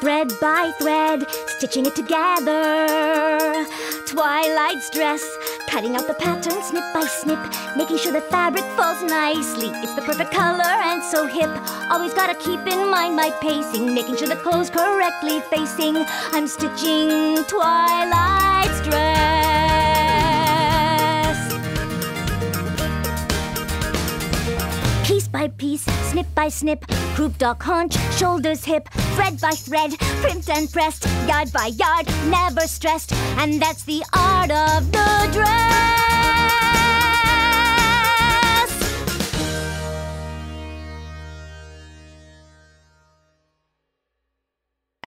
thread by thread, stitching it together. Twilight's dress, cutting out the pattern snip by snip, making sure the fabric falls nicely. It's the perfect color and so hip. Always gotta keep in mind my pacing, making sure the clothes correctly facing. I'm stitching Twilight's By piece, snip by snip, croup dock haunch, shoulders hip, thread by thread, primped and pressed, yard by yard, never stressed, and that's the art of the dress.